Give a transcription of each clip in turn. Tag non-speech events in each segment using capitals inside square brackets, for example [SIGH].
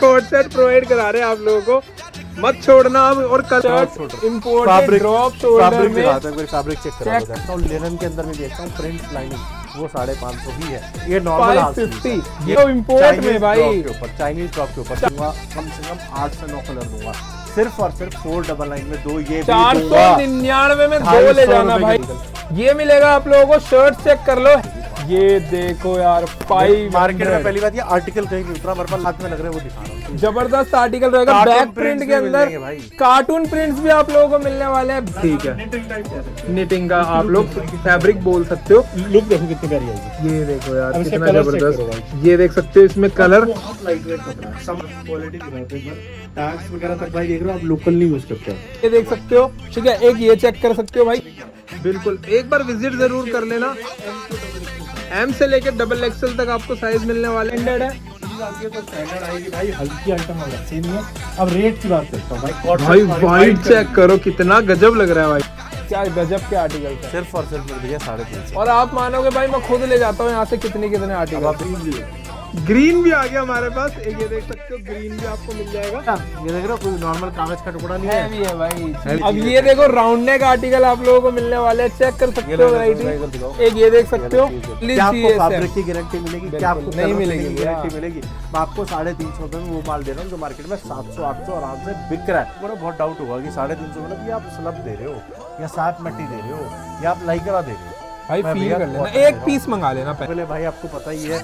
Coat set provide करा रहे हैं आप लोगों को। मत छोड़ना अब और कलर इम्पोर्टेड ड्रॉप शोल्डर में। फैब्रिक चेक करा देता हूँ लेनन के अंदर भी देखता हूँ प्रिंट लाइनिंग वो साढ़े पाँच सौ भी है। ये नॉर्मल 550 ये तो इम्पोर्ट में भाई। चाइनीज़ ड्रॉप के ऊपर। कम से कम आठ से नौ कलर दूँगा। सिर्फ़ और सिर्फ़ फोर डबल नाइन में दो ये चार सौ निन्यानवे में दो ले जाना भाई। ये मिलेगा आप लोगों को शर्ट चेक कर लो। ये देखो यार फाइव मार्केट में पहली बात ये आर्टिकल कहीं नहीं उतरा मेरे पास हाथ में लग रहा है वो दिखा रहा हूँ। ज़बरदस्त आर्टिकल रहेगा बैक प्रिंट के अंदर कार्टून प्रिंट्स भी आप लोगों को मिलने वाले हैं। ठीक है। निटिंग का। आप लोग फैब्रिक बोल सकते हो। लुक देखो कितनी प्यारी आएगी ये देखो यार कितना ज़बरदस्त। ये देख सकते हो इसमें कलर टैक्स वगैरह तक भाई देख रहे हो आप लोकल नहीं यूज़ करते ये देख सकते हो। ठीक है एक ये चेक कर सकते हो भाई। बिल्कुल एक बार विज़िट ज़रूर कर लेना। एम से लेकर डबल एक्सएल तक आपको साइज़ मिलने वाले हंड्रेड है। तो भाई हल्की आइटम नहीं है अब रेट की बात करता हूँ भाई भाई वाइट चेक करो कितना गजब लग रहा है भाई। क्या गजब के आर्टिकल सिर्फ़ और सिर्फ़ भैया साढ़े तीन और आप मानोगे भाई मैं खुद ले जाता हूँ यहाँ से कितने कितने आर्टिकल ग्रीन भी आ गया हमारे पास। एक ये देख सकते हो ग्रीन भी आपको मिल जाएगा। ये देख रहे हो कोई नॉर्मल कागज़ का टुकड़ा नहीं है भी है भाई अब ये देखो राउंड नेक आर्टिकल आप लोगों को मिलने वाले हैं। चेक कर सकते हो वैरायटी एक ये देख सकते हो क्या आपको फैब्रिक की गारंटी मिलेगी? क्या आपको नहीं मिलेगी गारंटी मिलेगी? मैं आपको साढ़े तीन सौ में वो माल दे रहा हूँ जो मार्केट में सात सौ आठ सौ आराम से बिक रहा है। मेरा बहुत डाउट होगा कि साढ़े तीन सौ मतलब ये आप स्लब दे रहे हो या सात मट्टी दे रहे हो या आप लाइकरा दे रहे हो। भाई फील कर लेना। एक पीस मंगा लेना पहले। भाई आपको पता ही है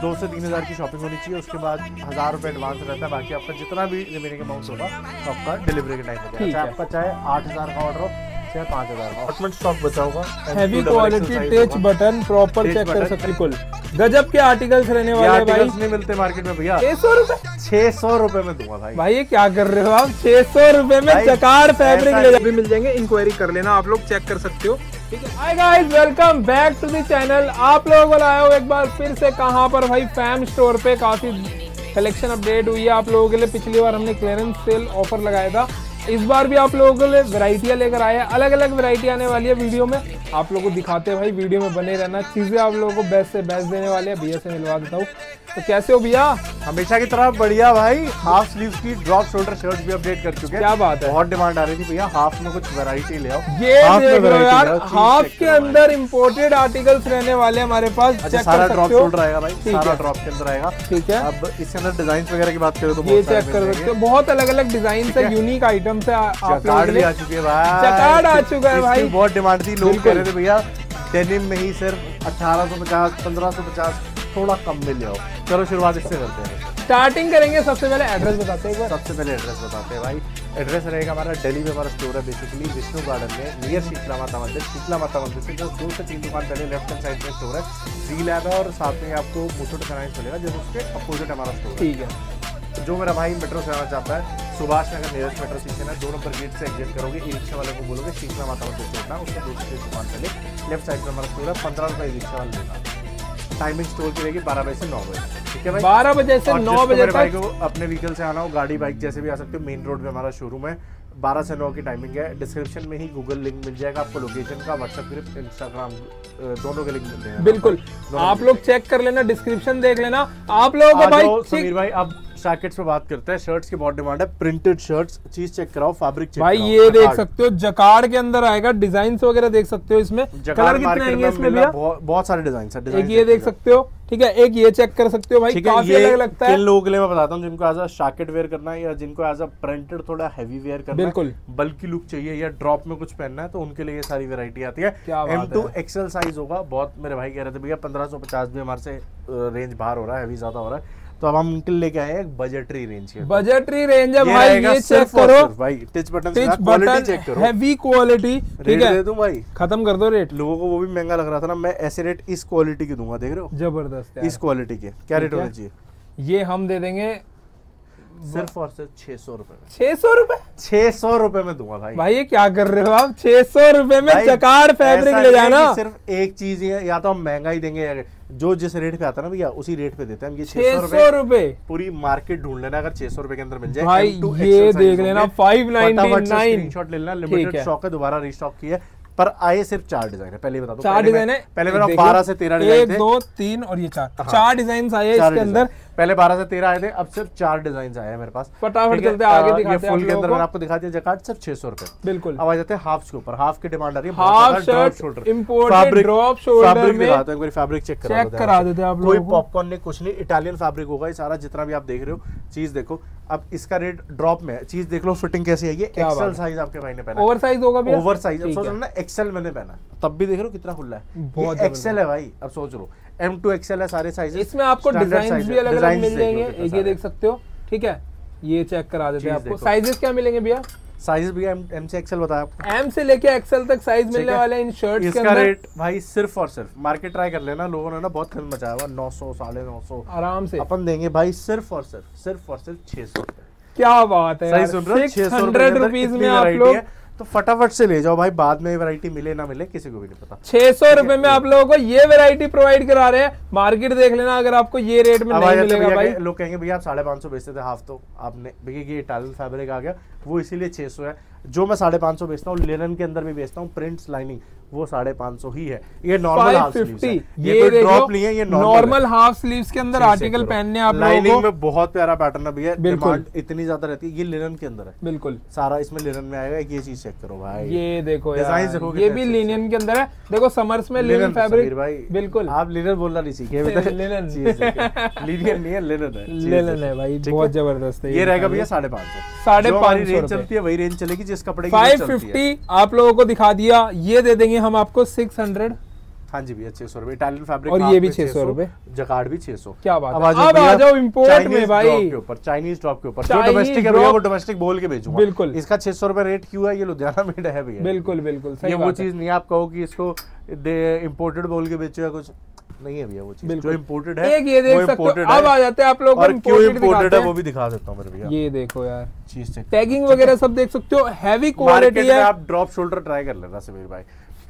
दो से तीन हज़ार की शॉपिंग होनी चाहिए उसके बाद हज़ार रुपए एडवांस रहता है बाकी आपका जितना भी रिमेनिंग अमाउंट होगा तो आपका डिलीवरी के टाइम पे चाहे आपका चाहे आठ हज़ार का ऑर्डर हो चाहे पाँच हज़ार का। स्टॉक बचा होगा। Heavy quality touch button proper check कर सकते कुल गजब के आर्टिकल्स रहने वाले भाई। नहीं मिलते मार्केट में भैया। छह सौ रूपए? छह सौ रूपए में दूँगा भाई। भाई ये क्या कर रहे हो आप? छह सौ रूपए में चकार फैब्रिक ले मिल जाएँगे। इंक्वायरी कर लेना आप लोग चेक कर सकते हो। Hi guys welcome back to the channel आप लोगों को लाया हो एक बार फिर से कहाँ पर भाई फैम स्टोर पे काफ़ी कलेक्शन अपडेट हुई है आप लोगों के लिए। पिछली बार हमने क्लियरेंस सेल ऑफ़र लगाया था। इस बार भी आप लोगों के लिए वैरायटियाँ लेकर आए हैं। अलग अलग वैरायटी आने वाली है वीडियो में। आप लोगों को दिखाते हैं भाई, वीडियो में बने रहना। चीज़ें आप लोगों को बेस्ट से बेस्ट देने वाले हैं। भैया से मिलवा देता हूँ। तो कैसे हो भैया? हमेशा की तरह बढ़िया भाई। हाफ़ स्लीव की ड्रॉप शोल्डर शर्ट भी अपडेट कर चुके हैं। क्या बात है। बहुत डिमांड आ रही थी भैया। हाफ़ में कुछ वैरायटी ले आओ। ये देख लो यार हाफ़ के अंदर इम्पोर्टेड आर्टिकल्स रहने वाले हमारे पास। अच्छा सारा ड्रॉप शोल्डर आएगा भाई। सारा ड्रॉप के अंदर आएगा। ठीक है। अब इसके अंदर डिज़ाइन वगैरह की बात करें तो ये चेक कर सकते हो। बहुत अलग अलग डिज़ाइन है यूनिक आइटम है। भी आ चुकी है भाई। जकार्ड आ चुका है भाई। बहुत डिमांड थी। लोग कह रहे थे भैया डेनिम में ही सिर्फ़ अठारह सौ पचास पंद्रह सौ पचास थोड़ा कम मिल जाओ चलो शुरुआत इससे करते हैं। स्टार्टिंग करेंगे सबसे पहले एड्रेस बताते हैं सबसे पहले एड्रेस बताते हैं भाई। एड्रेस रहेगा हमारा दिल्ली में हमारा स्टोर है बेसिकली विष्णु गार्डन में नियर शीतला माता मंदिर शीतला माता मंदिर से जो दो से तीन दुकान पहले लेफ़्ट हैंड साइड में स्टोर है सी लैब है और साथ में आपको मुथुट फाइनेंस मिलेगा जो उसके अपोजिट हमारा स्टोर ठीक है। जो मेरा भाई मेट्रो से आना चाहता है Subhash Nagar nearest metro station है दो नंबर गेट से एग्जिट करोगे ई रिक्शा वाले को बोलोगे शीतला माता मंदिर छोड़ना उसके दूसरी दुकान पहले लेफ़्ट साइड में हमारा स्टोर है पंद्रह रुपये ई रिक्शा वाले देना। टाइमिंग स्टोर की रहेगी बारह बजे से नौ बजे ठीक है भाई? बारह बजे से नौ बजे भाई को अपने व्हीकल से आना हो गाड़ी बाइक जैसे भी आ सकते हो मेन रोड में हमारा शोरूम है। बारह से नौ की टाइमिंग है। डिस्क्रिप्शन में ही गूगल लिंक मिल जाएगा आपको लोकेशन का व्हाट्सएप ग्रुप इंस्टाग्राम दोनों के लिंक मिल जाएगा। बिल्कुल। आप लोग चेक कर लेना डिस्क्रिप्शन देख लेना। आप लोगों को भाई समीर भाई अब जैकेट्स पे बात करते हैं। शर्ट्स की बहुत डिमांड है। प्रिंटेड शर्ट्स चीज़ चेक कराओ फैब्रिक चेक भाई ये देख सकते हो जकार्ड के अंदर आएगा डिज़ाइन वगैरह देख सकते हो इसमें। कलर कितने आएँगे इसमें भैया? बहुत सारे डिज़ाइन है। एक ये देख सकते हो। ठीक है? एक ये चेक कर सकते हो भाई काफ़ी अलग लगता है। लोगों के लिए मैं बताता हूँ जिनको एज अ शाकेट वेयर करना है या जिनको एज अ प्रिंटेड थोड़ा हैवी वेयर करना बिल्कुल। बल्कि लुक चाहिए या ड्रॉप में कुछ पहनना है तो उनके लिए ये सारी वेरायटी आती है। एम टू एक्सएल साइज़ होगा बहुत मेरे भाई कह रहे थे भैया पंद्रह सौ पचास भी हमारे से रेंज बाहर हो रहा है हैवी ज़्यादा हो रहा है। तो अब हम उनके लेके आए एक बजटरी रेंज के बजटरी रेंज है भाई ये चेक करो। भाई touch button touch button check करो। हैवी क्वालिटी ठीक है? दे दूँ भाई? खत्म कर दो रेट लोगों को वो भी महँगा लग रहा था ना मैं ऐसे रेट इस क्वालिटी के दूँगा देख रहे हो? ज़बरदस्त इस क्वालिटी के क्या रेट होना चाहिए? ये हम दे देंगे सिर्फ़ और सिर्फ़ छह सौ रूपए छह सौ रूपए? छह सौ रूपए में दूँगा भाई। भाई ये क्या कर रहे हो आप? छह सौ रूपए में चकार फैब्रिक ले जाना। सिर्फ़ एक चीज़ है या तो हम महँगा ही देंगे जो जिस रेट पे आता है ना भैया उसी रेट पे देते हैं। ये छह सौ रूपए पूरी मार्केट ढूंढ लेना अगर छह सौ रूपए के अंदर मिल जाए। भाई ये देख लेना फाइव नाइन शॉट ले लेना लिमिटेड स्टॉक है। दोबारा रिस्टॉक की है। पर आए सिर्फ़ चार डिज़ाइन है। पहले बता दो चार डिज़ाइन है। पहले मेरा बारह से तेरह एक दो तीन और ये चार। हाँ। चार डिज़ाइन आए इसके अंदर। पहले बारह से तेरह आए थे अब सिर्फ़ चार डिज़ाइन आए हैं मेरे पास। फटाफट चलते आगे दिखाते हैं फुल के अंदर। मैंने आपको दिखा दिया जकार्ड सिर्फ़ छह सौ रुपए। बिल्कुल। अब आ जाते हैं हाफ़ के ऊपर। हाफ़ की डिमांड आ रही है Half shirt, imported drop shoulder fabric में। दिखाता हूँ फैब्रिक चेक करा चेक करा देते हैं आप कोई पॉपकॉर्न नहीं कुछ नहीं इटालियन फैब्रिक होगा ये सारा जितना भी आप देख रहे हो चीज़ देखो। अब इसका रेट ड्रॉप में है चीज़ देख लो फिटिंग कैसी है ये एक्सेल साइज़ आपके भाई ने पहना ओवर साइज़ होगा ओवर साइज़ एक्सेल मैंने पहना। तब भी देख रहे हो कितना खुला है। बहुत एक्सेल है भाई अब सोच लो। एम टू एक्सेल है सारे साइज़ इसमें आपको डिज़ाइन भी अलग अलग मिल जाएँगे। ये देख सकते हो ठीक है? ये चेक करा देते हैं आपको। साइजेस क्या मिलेंगे भैया? साइज़ भी एम से एक्सेल बताया आपको। एम से लेके एक्सएल तक साइज़ मिलने वाले इन शर्ट्स के अंदर। रेट भाई सिर्फ़ और सिर्फ़ मार्केट ट्राई कर लेना लोगों ने ना बहुत खर्च मचाया हुआ नौ सौ साढ़े नौ सौ। आराम से। अपन देंगे भाई सिर्फ़ और सिर्फ़ सिर्फ़ और सिर्फ़ छह सौ क्या बात है सही सुन रहे हो? छह सौ हंड्रेड रुपीज़ में आप लोग है। तो फटाफट से ले जाओ भाई बाद में वैरायटी मिले ना मिले किसी को भी नहीं पता। छह सौ रुपए में आप लोगों को ये वैरायटी प्रोवाइड करा रहे हैं। मार्केट देख लेना अगर आपको ये रेट में नहीं मिलेगा भैया भाई। लोग कहेंगे भैया आप साढ़े पाँच सौ बेचते थे हाफ़ तो आपने भैया ये इटालियन फैब्रिक आ गया वो इसीलिए छह सौ है। जो मैं साढ़े पाँच सौ बेचता हूँ लिनन के अंदर भी बेचता हूँ प्रिंट्स लाइनिंग वो साढ़े पाँच सौ ही है। ये नॉर्मल हाफ़ स्लीव्स ये ये ड्रॉप नहीं है ये नॉर्मल हाफ़ स्लीव्स के अंदर आर्टिकल पहनने आप लाइनिंग में बहुत प्यारा पैटर्न अभी है डिमांड इतनी ज़्यादा रहती है ये लिनन के अंदर है। बिल्कुल। सारा इसमें लिनन में आएगा ये चीज़ चेक करो भाई। ये देखो यार देखो ये भी अच्छे के अंदर है। देखो समर्स में लिनन लिनन फैब्रिक भाई बिल्कुल। आप लिनन बोलना नहीं सीखे [LAUGHS] लिनन। लिनन [LAUGHS] नहीं है लिनन है। [LAUGHS] लिनन है भाई बहुत ज़बरदस्त है ये रहेगा भैया साढ़े पाँच सौ। साढ़े पाँच रेंज चलती है वही रेंज चलेगी जिस कपड़े की फाइव फिफ्टी आप लोगों को दिखा दिया ये दे देंगे हम आपको सिक्स हंड्रेड। हाँ जी भैया छह सौ रुपए। इटालियन फैब्रिक और ये भी 600 रुपए। जकार्ड भी छह सौ। क्या बात है। आ जाओ अब आ जाओ Chinese में भाई। के ऊपर चाइनीज़ ड्रॉप के ऊपर। जो डोमेस्टिक है भैया वो डोमेस्टिक बोल के भेजूँगा। बिल्कुल। इसका छह सौ रुपए रेट क्यों है? ये लुधियाना मेड है भैया। बिल्कुल बिल्कुल ये वो चीज़ नहीं आप कहो कि इसको इम्पोर्टेड बोल के बेचो या कुछ। नहीं है भैया वो चीज़। जो इम्पोर्टेड है एक ये देख सकते हो। अब आ जाते हैं आप लोग और क्यों इम्पोर्टेड है वो भी दिखा देता हूँ मेरे भैया। ये देखो यार। चीज़ चेक टैगिंग वगैरह सब देख सकते हो। हैवी क्वालिटी है। आप ड्रॉप शोल्डर ट्राई कर लेना समीर भाई।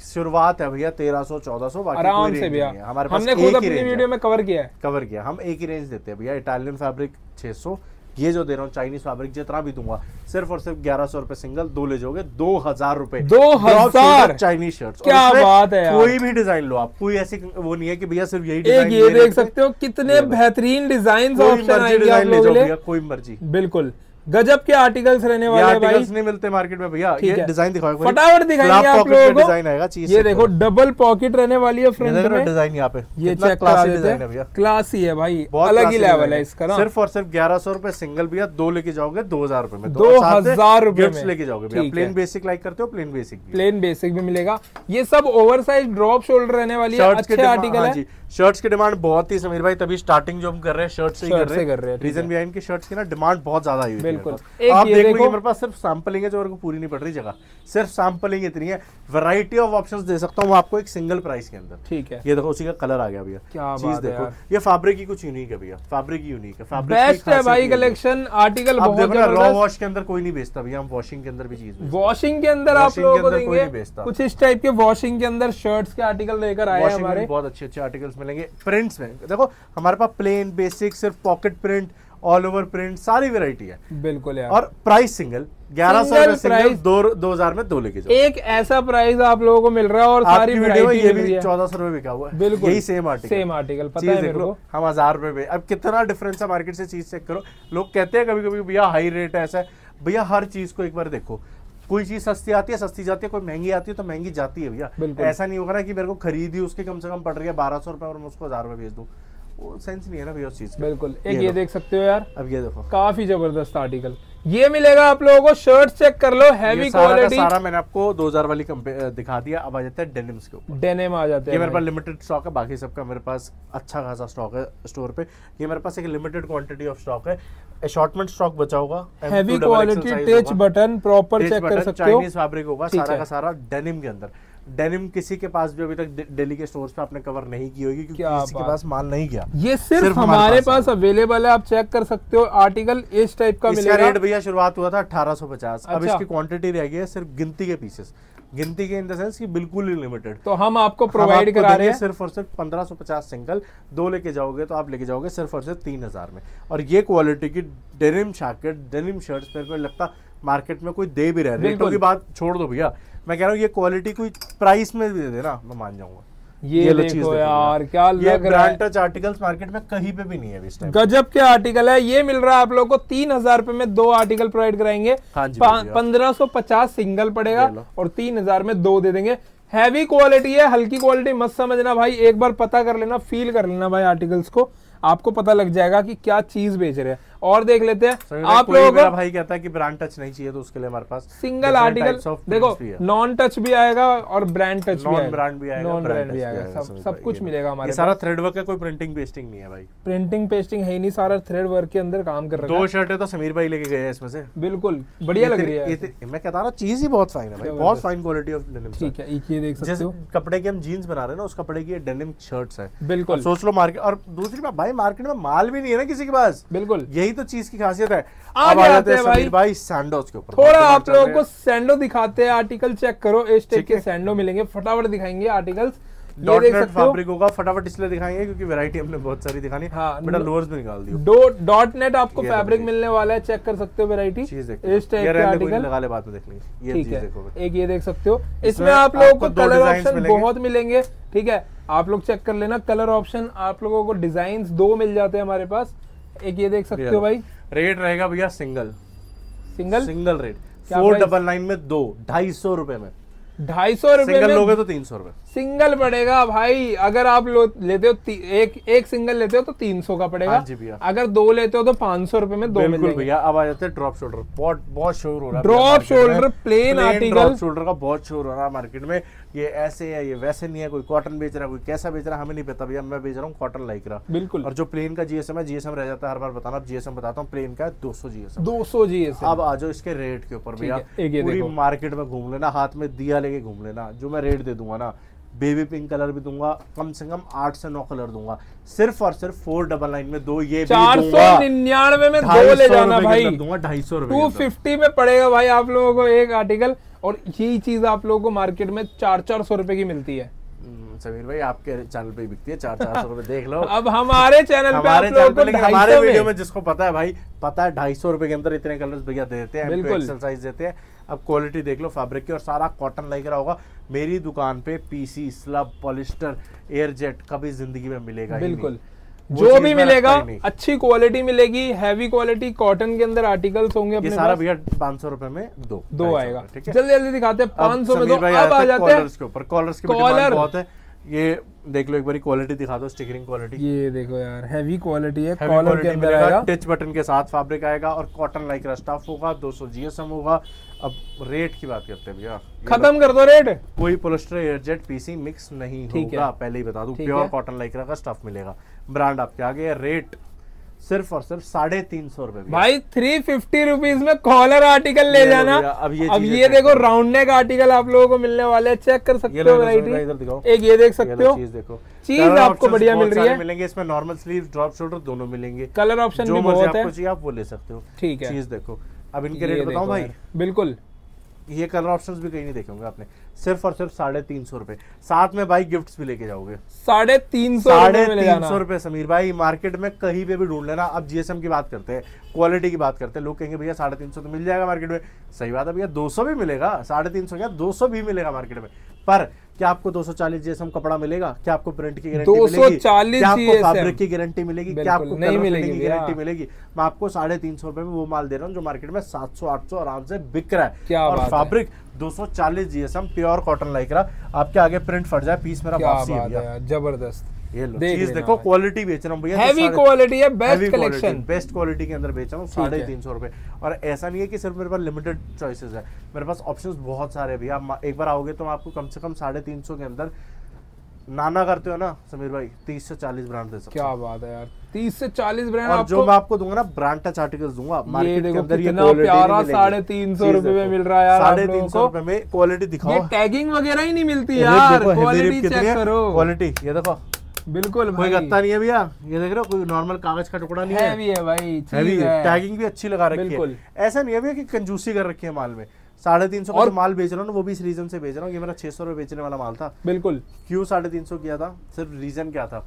शुरुआत है भैया तेरह सौ चौदह सौ बाकी आराम से भैया। हमारे पास हमने खुद अपनी वीडियो में कवर किया है। कवर किया। हम एक ही रेंज देते हैं भैया। इटालियन फैब्रिक 600 ये जो दे रहा हूँ चाइनीज़ फैब्रिक जितना भी दूँगा सिर्फ़ और सिर्फ़ ग्यारह सौ रुपए सिंगल दो ले जाओगे दो हज़ार रुपए। 2000 चाइनीज़ शर्ट क्या बात है कोई भी डिज़ाइन लो आप कोई ऐसी वो नहीं है कि भैया सिर्फ़ यही डिज़ाइन ये देख सकते हो कितने बेहतरीन डिज़ाइन ऑप्शन कोई मर्ज़ी। बिल्कुल। गजब के आर्टिकल्स रहने वाले हैं भाई। नहीं मिलते मार्केट में भैया ये डिज़ाइन दिखाओ फटाफट दिखाएँगे आप लोगों को। डिज़ाइन आएगा चीज़ ये देखो डबल पॉकेट रहने वाली है फ्रंट में। डिज़ाइन यहाँ पे। ये चेक देते डिज़ाइन है। भैया। क्लासी है भाई अलग ही लेवल है इसका सिर्फ़ और सिर्फ़ ग्यारह सौ रुपए सिंगल भैया दो लेके जाओगे दो हज़ार रुपए में। दो हज़ार रुपए में। लेके जाओगे भैया। प्लेन बेसिक लाइक करते हो प्लेन बेसिक प्लेन बेसिक भी मिलेगा। ये सब ओवर साइज़ ड्रॉप शोल्डर रहने वाली है। के अच्छे आर्टिकल हाँ शर्ट्स की डिमांड बहुत ही समीर भाई तभी स्टार्टिंग जो हम कर रहे हैं शर्ट से ही कर रहे हैं, रीजन। भी इनकी शर्ट्स की ना डिमांड बहुत ज़्यादा हुई बिल्कुल। आप देख लो। मेरे पास सिर्फ़ सैंपलिंग है जो मेरे को पूरी नहीं पड़ रही जगह। सिर्फ़ सैंपलिंग इतनी है। वैरायटी ऑफ़ ऑप्शंस दे सकता हूँ आपको एक सिंगल प्राइस के अंदर। ठीक है। ये देखो उसी का कलर आ गया भैया। क्या चीज़ देखो। ये फैब्रिक की कुछ यूनिक है भैया। फैब्रिक की यूनिक है फैब्रिक बेस्ट है। भाई कलेक्शन आर्टिकल बहुत रॉ वॉश के अंदर कोई नहीं बेचता भैया। हम वॉशिंग के अंदर भी चीज़ वॉशिंग के अंदर आप लोगों को देंगे। कुछ इस टाइप के वॉशिंग के अंदर शर्ट्स के आर्टिकल लेकर आए हैं हमारे। बहुत अच्छे अच्छे आर्टिकल्स मिलेंगे। प्रिंट्स में। देखो हमारे पास प्लेन बेसिक सिर्फ़ pocket print all over print सारी वेरायटी है। बिल्कुल यार। और प्राइस सिंगल ग्यारह सौ सिंगल दो दो हज़ार में दो लेके जाओ। एक ऐसा प्राइस आप लोगों को मिल रहा है और सारी वीडियो में ये भी चौदह सौ रुपए बिका हुआ है। बिल्कुल। यही सेम आर्टिकल सेम आर्टिकल पता है मेरे को। हम हज़ार रुपए पे अब कितना डिफरेंस है मार्केट से चीज़ चेक करो। लोग कहते हैं कभी कभी भैया हाई रेट है ऐसा है। भैया हर चीज़ को एक बार देखो। कोई चीज़ सस्ती आती है सस्ती जाती है कोई महँगी आती है तो महँगी जाती है भैया। ऐसा नहीं होगा ना कि मेरे को खरीदी उसके कम से कम पड़ रही है बारह सौ रुपए और मैं उसको हज़ार रुपए भेज दूँ। सेंस नहीं है ना भैया उस चीज़ बिल्कुल। एक ये लो। देख। सकते हो यार। अब ये देखो। काफ़ी ज़बरदस्त आर्टिकल ये मिलेगा आप लोगों को शर्ट चेक कर लो हैवी ये सारा क्वालिटी सारा मैंने आपको 2000 वाली दिखा दिया। अब आ जाता है डेनिम्स के ऊपर। डेनिम आ जाते ये हैं मेरे पास लिमिटेड स्टॉक है बाकी सबका मेरे पास अच्छा खासा स्टॉक है स्टोर पे। ये मेरे पास एक लिमिटेड क्वांटिटी ऑफ़ स्टॉक है। असॉर्टमेंट स्टॉक बचा होगा। Heavy quality touch button proper check कर सकते हो। चाइनीज़ फैब्रिक होगा सारा का सारा डेनिम के अंदर। डेनिम किसी के पास भी अभी तक दिल्ली के स्टोर्स पे आपने कवर नहीं की होगी क्योंकि किसी के पास माल नहीं गया। ये सिर्फ़, सिर्फ़ हमारे पास पास अवेलेबल है आप चेक कर सकते हो आर्टिकल इस टाइप का इसका मिलेगा। रेट भैया शुरुआत हुआ था 1850 अब अच्छा। इसकी क्वांटिटी रह गई है सिर्फ़ गिनती के पीसेस गिनती के इन द सेंस कि बिल्कुल ही लिमिटेड तो हम आपको प्रोवाइड करा रहे हैं। सिर्फ़ और सिर्फ़ 1550 सिंगल दो लेके जाओगे तो आप लेके जाओगे सिर्फ़ और सिर्फ़ तीन हज़ार में। और ये क्वालिटी की डेनिम जैकेट डेनिम शर्ट्स मेरे को लगता मार्केट में कोई दे भी रहा है। रेटों की बात छोड़ दो भैया। मैं कह रहा हूँ ये क्वालिटी कोई प्राइस में भी दे देना मैं मान जाऊँगा। ये ये देखो यार क्या ये ब्रांड टच आर्टिकल्स मार्केट में कहीं पे भी नहीं है इस टाइम गजब के आर्टिकल है ये मिल रहा है आप लोगों को तीन हज़ार रुपए में दो आर्टिकल प्रोवाइड कराएँगे। हाँ पंद्रह सौ पचास सिंगल पड़ेगा और तीन हज़ार में दो दे देंगे। हैवी क्वालिटी है हल्की क्वालिटी मत समझना भाई एक बार पता कर लेना फील कर लेना भाई आर्टिकल्स को। आपको पता लग जाएगा कि क्या चीज़ बेच रहे हैं। और देख लेते हैं। आप लोगों को भाई कहता है कि ब्रांड टच नहीं चाहिए तो उसके लिए हमारे पास सिंगल आर्टिकल देखो नॉन टच भी आएगा और ब्रांड टच भी आएगा। ब्रांड भी आएगा नॉन ब्रांड भी आएगा सब सब कुछ मिलेगा हमारे सारा थ्रेड वर्क है कोई प्रिंटिंग पेस्टिंग नहीं है भाई। प्रिंटिंग पेस्टिंग है नहीं सारा थ्रेड वर्क के अंदर काम कर रहा है। दो शर्ट है तो समीर भाई लेके गए इसमें से। बिल्कुल बढ़िया लग रही है मैं कहता हूँ चीज़ ही बहुत फाइन है भाई बहुत फाइन क्वालिटी ऑफ़ डेनिम ठीक है ये देख सकते हो। कपड़े के हम जीन्स बना रहे हैं ना उस कपड़े की डेनिम शर्ट्स है। बिल्कुल। सोच लो मार्केट और दूसरी बात भाई मार्केट में माल भी नहीं है ना किसी के पास। बिल्कुल। यही तो चीज़ की खासियत है। आगे आते हैं भाई। भाई सैंडोज के ऊपर। थोड़ा आप लोगों को सैंडो दिखाते हैं आर्टिकल चेक करो इस टाइप के सैंडो मिलेंगे फटाफट दिखाएँगे आर्टिकल्स डॉट नेट फैब्रिक होगा फटाफट इसलिए दिखाएँगे क्योंकि वैरायटी हमने बहुत सारी दिखानी हाँ, बेटा लोअर्स भी निकाल दो डॉट नेट आपको फैब्रिक मिलने वाला है चेक कर सकते हो वैरायटी इस टाइप के आर्टिकल लगा ले बाद में देख लेंगे। ये चीज़ देखो एक ये देख सकते हो। इसमें आप लोगों को कलर ऑप्शन बहुत मिलेंगे ठीक है? आप लोग चेक कर लेना कलर ऑप्शन आप लोगों को डिज़ाइन दो मिल जाते हैं हमारे पास। एक ये देख सकते हो भाई। रेट रहेगा भैया single single single rate four double nine में दो ढाई सौ रुपए में। ढाई सौ रुपए में लोगे तो तीन सौ रुपए। सिंगल पड़ेगा भाई। अगर आप लो लेते हो एक एक सिंगल लेते हो तो तीन सौ का पड़ेगा। हाँ जी भैया। अगर दो लेते हो तो पाँच सौ रुपए में दो बिल्कुल भैया अब आ जाते हैं ड्रॉप शोल्डर बहुत बहुत शोर हो रहा है drop shoulder plain article drop shoulder का बहुत शोर हो रहा है मार्केट में। ये ऐसे है ये वैसे नहीं है कोई कॉटन बेच रहा है कोई कैसा बेच रहा है हमें नहीं पता भैया मैं बेच रहा हूँ कॉटन लाइक रहा। बिल्कुल। और जो प्लेन का जीएसएम है जीएसएम रह जाता है हर बार बताना जीएसएम बताता हूँ प्लेन का दो सौ जीएसएम दो सौ जीएसएम अब आ जाओ इसके रेट के ऊपर भैया पूरी मार्केट में घूम लेना हाथ में दिया लेके घूम लेना जो मैं रेट दे दूँगा ना बेबी पिंक कलर भी दूँगा कम से कम आठ से नौ कलर दूँगा सिर्फ़ और सिर्फ़ फोर डबल नाइन में दो ये चार सौ निन्यानवे में दो ले जाना भाई। दूँगा ढाई सौ टू फिफ्टी में पड़ेगा भाई आप लोगों को एक आर्टिकल और यही चीज़ आप लोगों को मार्केट में चार चार सौ रुपए की मिलती है। हम्म, समीर भाई आपके चैनल पे बिकती है चार चार सौ रुपए देख लो। [LAUGHS] अब हमारे चैनल पे हमारे चैनल पे लेकिन हमारे वीडियो में। जिसको पता है भाई पता है ढाई सौ रुपए के अंदर इतने कलर्स भैया देते हैं बिल्कुल। साइज़ देते हैं। अब क्वालिटी देख लो फैब्रिक की और सारा कॉटन लग रहा होगा। मेरी दुकान पे पीसी स्लब पॉलिस्टर एयरजेट कभी ज़िंदगी में मिलेगा बिल्कुल। जो भी मिलेगा अच्छी क्वालिटी मिलेगी हैवी क्वालिटी कॉटन के अंदर आर्टिकल्स होंगे अपने सारा भैया पाँच सौ रुपए में दो दो आएगा। जल्दी जल्दी दिखाते हैं पाँच सौ में दो। अब आ जाते हैं। के ऊपर। कॉलर्स की कॉलर बहुत है। ये देख लो एक बार क्वालिटी दिखा दो स्टिकरिंग क्वालिटी ये देखो यार हैवी क्वालिटी है कॉलर के अंदर आएगा। टच बटन के साथ फैब्रिक आएगा और कॉटन लाइक स्टफ़ होगा 200 जीएसएम होगा। अब रेट की बात करते हैं भैया। खत्म कर दो रेट कोई पोलिस्टर एयरजेट पीसी मिक्स नहीं होगा। पहले ही बता दूँ प्योर कॉटन लाइक्रा का स्टफ़ मिलेगा। ब्रांड आपके आगे रेट सिर्फ़ और सिर्फ़ साढ़े तीन सौ रुपए भाई थ्री फिफ्टी रुपीज़ में कॉलर आर्टिकल ले जाना। अब ये अब ये देखो राउंड नेक आर्टिकल आप लोगों को मिलने वाले चेक कर सकते हो वैरायटी एक ये देख सकते हो। चीज़ देखो। चीज़ आपको बढ़िया मिल रही है। मिलेंगे इसमें नॉर्मल स्लीव ड्रॉप शोल्डर दोनों मिलेंगे। कलर ऑप्शन भी बहुत है। चाहिए आप वो ले सकते हो। ठीक है। चीज़ देखो। अब इनके रेट बताओ भाई। बिल्कुल। ये कलर ऑप्शंस भी कहीं नहीं देखेंगे आपने। सिर्फ़ और सिर्फ़ साढ़े तीन सौ रुपए। साथ में भाई गिफ्ट्स भी लेके जाओगे। साढ़े तीन सौ साढ़े तीन सौ रुपए समीर भाई मार्केट में कहीं पे भी ढूंढ लेना। अब जीएसएम की बात करते हैं क्वालिटी की बात करते हैं। लोग कहेंगे भैया साढ़े तीन सौ तो मिल जाएगा मार्केट में। सही बात है भैया दो सौ भी मिलेगा। साढ़े तीन सौ क्या? दो सौ भी मिलेगा मार्केट में। पर क्या आपको 240 जीएसएम कपड़ा मिलेगा? क्या आपको प्रिंट की गारंटी मिलेगी? क्या आपको फैब्रिक की गारंटी मिलेगी? क्या आपको नहीं मिलेगी गारंटी मिलेगी? मैं आपको साढ़े तीन सौ रुपए में वो माल दे रहा हूँ जो मार्केट में सात सौ आठ सौ आराम से बिक रहा है। और fabric 240 GSM pure cotton like रहा। आपके आगे प्रिंट फट जाए पीस मेरा वापसी है ज़बरदस्त। ये लो चीज़ देखो क्वालिटी बेच रहा हूँ भैया हैवी क्वालिटी है बेस्ट कलेक्शन बेस्ट क्वालिटी के अंदर बेच रहा हूँ साढ़े तीन सौ रुपए। और ऐसा नहीं है कि सिर्फ़ मेरे पास लिमिटेड चॉइसेस है। मेरे पास ऑप्शंस बहुत सारे भैया। आप एक बार आओगे तो आपको कम से कम साढ़े तीन सौ के अंदर नाना करते हो ना समीर भाई तीस से चालीस ब्रांड दे सकते क्या बात है यार तीस से चालीस ब्रांड और जो मैं आपको दूँगा ना ब्रांड टच आर्टिकल्स दूँगा मार्केट के अंदर ये प्यारा साढ़े तीन सौ रुपए में मिल रहा है यार साढ़े तीन सौ रुपए में क्वालिटी दिखाओ। टैगिंग वगैरह ही नहीं मिलती यार क्वालिटी चेक करो। क्वालिटी ये देखो। बिल्कुल कोई गत्ता नहीं है भैया ये देख रहे हो कोई नॉर्मल कागज़ का टुकड़ा नहीं है। है भाई हैवी है। टैगिंग भी अच्छी लगा रखी है। ऐसा नहीं है भैया कि कंजूसी कर रखी है माल में। साढ़े तीन सौ और माल बेच रहा हूँ ना वो भी इस रीजन से बेच रहा हूँ ये मेरा छह सौ रुपये बेचने वाला माल था। बिल्कुल। क्यों साढ़े तीन सौ किया था? सिर्फ़ रीजन क्या था?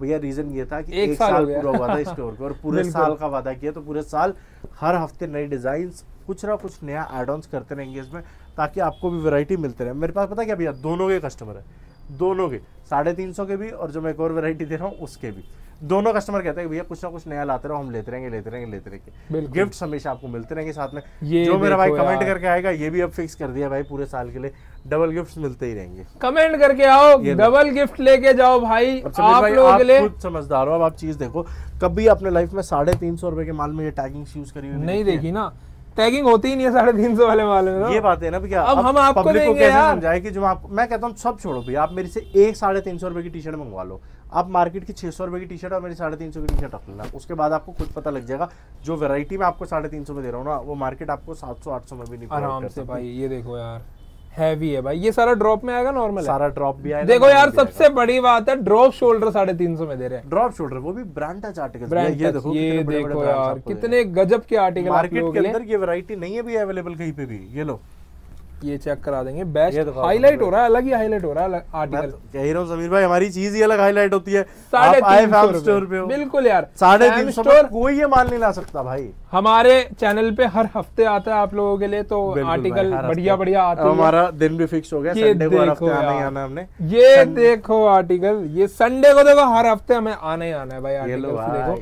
भैया रीजन ये था कि एक, एक साल, साल पूरा हुआ था स्टोर को और पूरे साल का वादा किया तो पूरे साल हर हफ़्ते नई डिज़ाइन कुछ ना कुछ नया एड ऑन करते रहेंगे इसमें ताकि आपको भी वैरायटी मिलते रहे। मेरे पास पता क्या भैया? दोनों के कस्टमर है। दोनों के। साढ़े तीन सौ के भी और जो मैं एक और वैरायटी दे रहा हूँ उसके भी। दोनों कस्टमर कहते हैं भैया कुछ ना कुछ नया लाते रहो हम लेते रहेंगे लेते रहेंगे लेते रहेंगे। गिफ्ट हमेशा आपको मिलते रहेंगे साथ में। जो मेरा भाई कमेंट करके आएगा ये भी अब फिक्स कर दिया भाई पूरे साल के लिए। डबल गिफ्ट मिलते ही रहेंगे। कमेंट करके आओ डबल गिफ्ट लेके जाओ भाई आप लोगों के लिए समझदार हो अब आप चीज़ देखो। कभी अपने लाइफ में साढ़े तीन सौ रुपए के माल में ये टैगिंग यूज़ करी हुई नहीं देखी ना। टैगिंग होती ही नहीं है साढ़े तीन सौ वाले माल में तो। ये बात है ना भैया अब हम आपको देंगे यार। समझाए कि जो आप मैं कहता हूँ सब छोड़ो भैया आप मेरे से एक साढ़े तीन सौ रुपए की टी शर्ट मंगवा लो। आप मार्केट की छह सौ रुपए की टी शर्ट और मेरी साढ़े तीन सौ की टी शर्ट रख लेना। उसके बाद आपको खुद पता लग जाएगा जो वैरायटी मैं आपको साढ़े तीन सौ में दे रहा हूँ ना वो मार्केट आपको सात सौ आठ सौ में भी नहीं आराम से भाई ये देखो यार। हैवी है भाई। ये सारा ड्रॉप में आएगा नॉर्मल है। सारा ड्रॉप भी आएगा देखो यार सबसे बड़ी बात है ड्रॉप शोल्डर साढ़े तीन सौ में दे रहे हैं। ड्रॉप शोल्डर वो भी ब्रांड टच आर्टिकल ब्रांड ये देखो ये देखो यार। कितने गजब के आर्टिकल मार्केट के के अंदर ये वैरायटी नहीं है भी अवेलेबल कहीं पे भी। ये लो। ये चेक करा देंगे। बेस्ट हाईलाइट हो रहा है अलग ही हाईलाइट हो रहा है आर्टिकल कह ही रहा हूँ समीर भाई हमारी चीज़ ही अलग हाईलाइट होती है। साढ़े आप तीन सौ स्टोर पे बिल्कुल यार साढ़े तीन सौ स्टोर कोई ये माल नहीं ला सकता भाई। हमारे चैनल पे हर हफ़्ते आता है आप लोगों के लिए तो आर्टिकल बढ़िया बढ़िया आता हैं। हमारा दिन भी फिक्स हो गया ये संडे को देखो आना ही आना हमने। ये देखो आर्टिकल ये संडे को देखो हर हफ़्ते हमें आना ही आना है भाई आर्टिकल देखो।